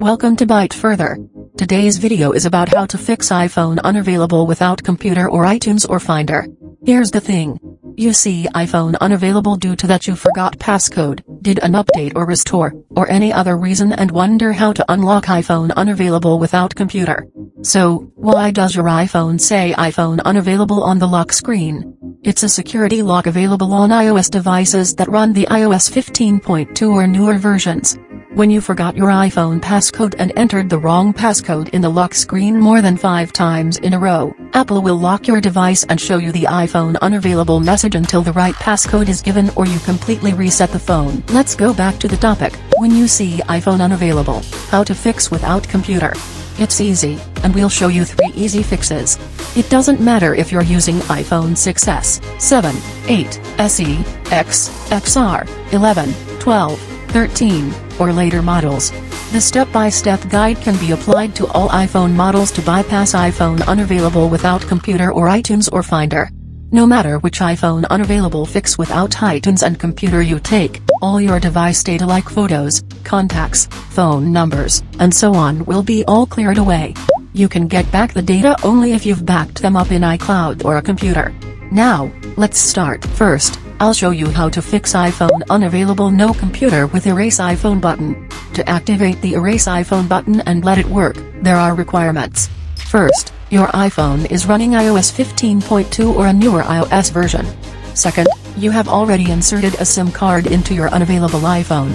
Welcome to Byte Further. Today's video is about how to fix iPhone unavailable without computer or iTunes or Finder. Here's the thing. You see iPhone unavailable due to that you forgot passcode, did an update or restore, or any other reason and wonder how to unlock iPhone unavailable without computer. So, why does your iPhone say iPhone unavailable on the lock screen? It's a security lock available on iOS devices that run the iOS 15.2 or newer versions. When you forgot your iPhone passcode and entered the wrong passcode in the lock screen more than five times in a row, Apple will lock your device and show you the iPhone unavailable message until the right passcode is given or you completely reset the phone. Let's go back to the topic. When you see iPhone unavailable, how to fix without computer. It's easy, and we'll show you three easy fixes. It doesn't matter if you're using iPhone 6s, 7, 8, SE, X, XR, 11, 12, 13, or later models. The step-by-step -step guide can be applied to all iPhone models to bypass iPhone unavailable without computer or iTunes or Finder. No matter which iPhone unavailable fix without iTunes and computer you take, all your device data like photos, contacts, phone numbers, and so on will be all cleared away. You can get back the data only if you've backed them up in iCloud or a computer. Now, let's start. First, I'll show you how to fix iPhone unavailable no computer with erase iPhone button. To activate the erase iPhone button and let it work, there are requirements. First, your iPhone is running iOS 15.2 or a newer iOS version. Second, you have already inserted a SIM card into your unavailable iPhone.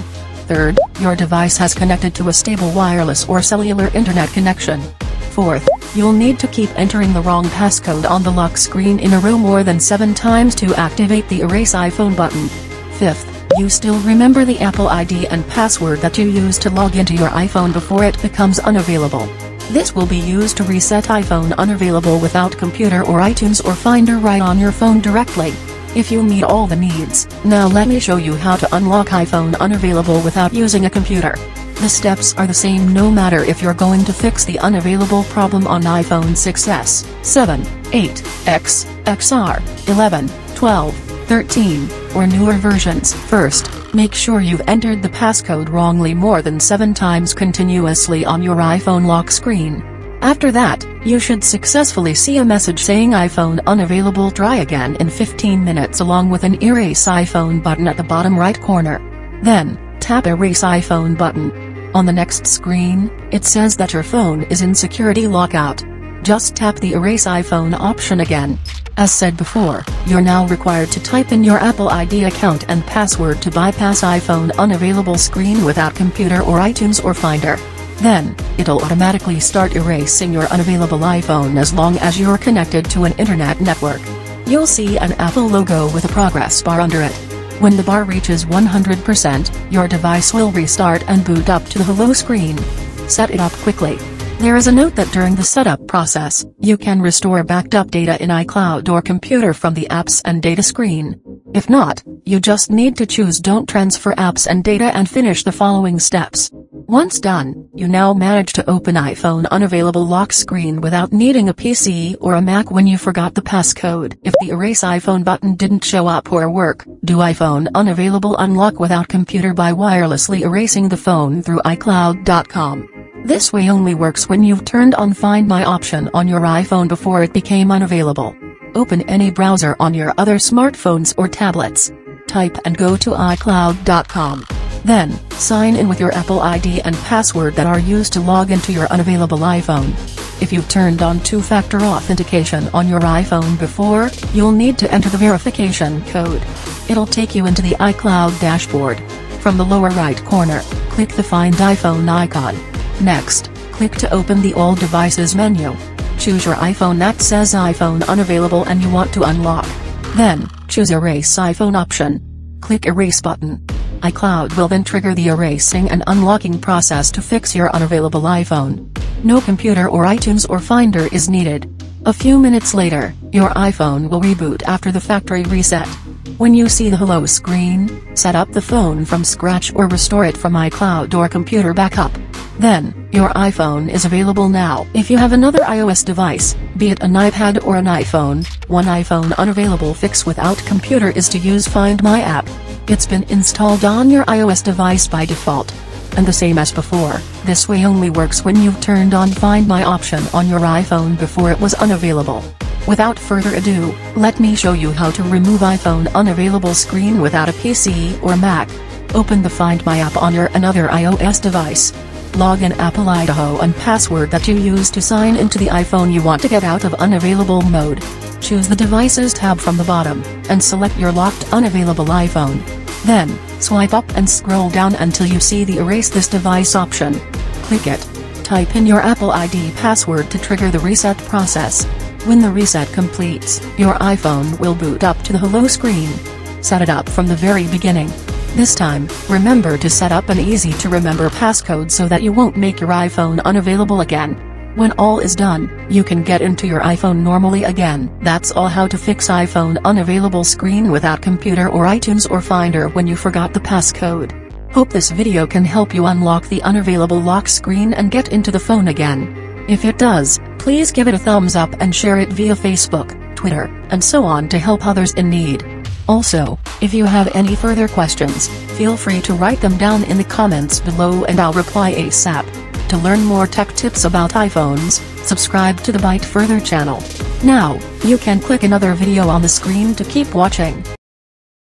Third, your device has connected to a stable wireless or cellular internet connection. Fourth, you'll need to keep entering the wrong passcode on the lock screen in a row more than 7 times to activate the Erase iPhone button. Fifth, you still remember the Apple ID and password that you used to log into your iPhone before it becomes unavailable. This will be used to reset iPhone unavailable without computer or iTunes or Finder right on your phone directly. If you meet all the needs, now let me show you how to unlock iPhone unavailable without using a computer. The steps are the same no matter if you're going to fix the unavailable problem on iPhone 6s, 7, 8, X, XR, 11, 12, 13, or newer versions. First, make sure you've entered the passcode wrongly more than 7 times continuously on your iPhone lock screen. After that, you should successfully see a message saying iPhone unavailable try again in 15 minutes along with an erase iPhone button at the bottom right corner. Then, tap erase iPhone button. On the next screen, it says that your phone is in security lockout. Just tap the Erase iPhone option again. As said before, you're now required to type in your Apple ID account and password to bypass iPhone unavailable screen without computer or iTunes or Finder. Then, it'll automatically start erasing your unavailable iPhone as long as you're connected to an internet network. You'll see an Apple logo with a progress bar under it. When the bar reaches 100%, your device will restart and boot up to the hello screen. Set it up quickly. There is a note that during the setup process, you can restore backed up data in iCloud or computer from the apps and data screen. If not, you just need to choose don't transfer apps and data and finish the following steps. Once done, you now manage to open iPhone unavailable lock screen without needing a PC or a Mac when you forgot the passcode. If the erase iPhone button didn't show up or work, do iPhone unavailable unlock without computer by wirelessly erasing the phone through iCloud.com. This way only works when you've turned on Find My option on your iPhone before it became unavailable. Open any browser on your other smartphones or tablets. Type and go to iCloud.com. Then, sign in with your Apple ID and password that are used to log into your unavailable iPhone. If you've turned on two-factor authentication on your iPhone before, you'll need to enter the verification code. It'll take you into the iCloud dashboard. From the lower right corner, click the Find iPhone icon. Next, click to open the All Devices menu. Choose your iPhone that says iPhone unavailable and you want to unlock. Then, choose Erase iPhone option. Click Erase button iCloud will then trigger the erasing and unlocking process to fix your unavailable iPhone. No computer or iTunes or Finder is needed. A few minutes later, your iPhone will reboot after the factory reset. When you see the hello screen, set up the phone from scratch or restore it from iCloud or computer backup. Then, your iPhone is available now. If you have another iOS device, be it an iPad or an iPhone, one iPhone unavailable fix without computer is to use Find My app. It's been installed on your iOS device by default. and the same as before, this way only works when you've turned on Find My option on your iPhone before it was unavailable. Without further ado, let me show you how to remove iPhone unavailable screen without a PC or Mac. Open the Find My app on your another iOS device. Log in Apple ID and password that you use to sign into the iPhone you want to get out of unavailable mode. Choose the Devices tab from the bottom, and select your locked unavailable iPhone. Then, swipe up and scroll down until you see the Erase this device option. Click it. Type in your Apple ID password to trigger the reset process. When the reset completes, your iPhone will boot up to the hello screen. Set it up from the very beginning. This time, remember to set up an easy to remember passcode so that you won't make your iPhone unavailable again. When all is done, you can get into your iPhone normally again. That's all how to fix iPhone unavailable screen without computer or iTunes or Finder when you forgot the passcode. Hope this video can help you unlock the unavailable lock screen and get into the phone again. If it does, please give it a thumbs up and share it via Facebook, Twitter, and so on to help others in need. Also, if you have any further questions, feel free to write them down in the comments below and I'll reply ASAP. To learn more tech tips about iPhones, subscribe to the Byte Further channel. Now, you can click another video on the screen to keep watching.